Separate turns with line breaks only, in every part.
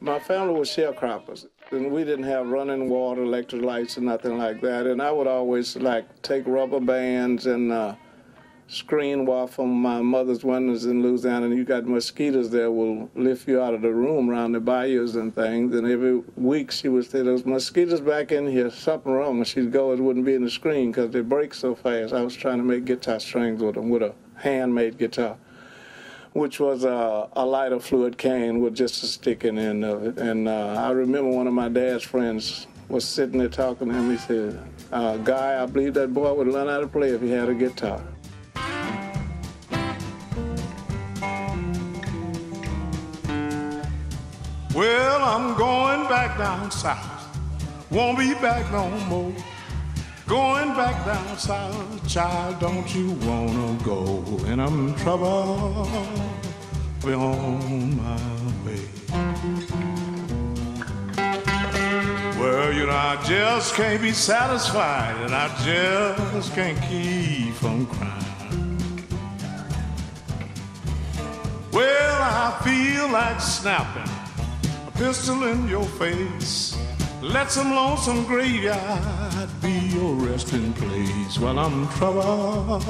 My family was sharecroppers, and we didn't have running water, electric lights, and nothing like that. And I would always like take rubber bands and uh, screen wall from my mother's windows in Louisiana, and you got mosquitoes that will lift you out of the room around the bayous and things. And every week she would say, "Those mosquitoes back in here, something wrong." And she'd go, it wouldn't be in the screen because they break so fast. I was trying to make guitar strings with them with a handmade guitar which was a, a lighter fluid cane with just a stick in the end of it. And uh, I remember one of my dad's friends was sitting there talking to him. He said, uh, Guy, I believe that boy would learn how to play if he had a guitar.
Well, I'm going back down south. Won't be back no more. Going back down south, child, don't you wanna go? And I'm in trouble, be on my way. Well, you know, I just can't be satisfied, and I just can't keep from crying. Well, I feel like snapping a pistol in your face. Let some lonesome graveyard be your resting place while I'm in trouble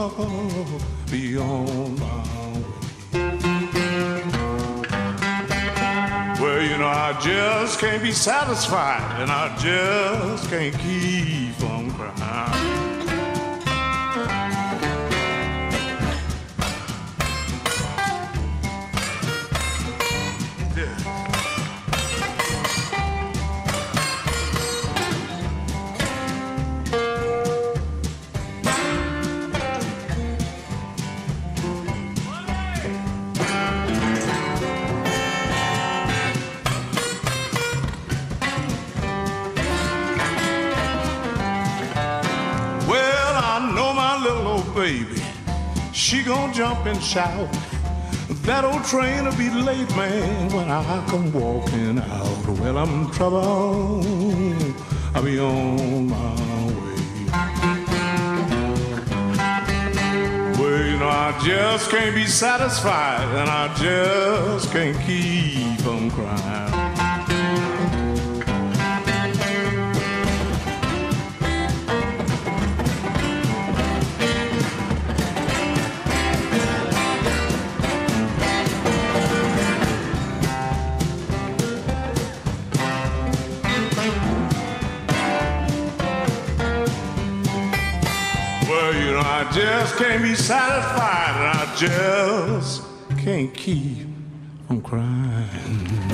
beyond my. Well, you know, I just can't be satisfied and I just can't keep on crying. Baby. She gonna jump and shout. That old train will be late, man, when I come walking out. Well, I'm in trouble. I'll be on my way. Well, you know, I just can't be satisfied, and I just can't keep from crying. Well, you know, I just can't be satisfied, and I just can't keep from crying.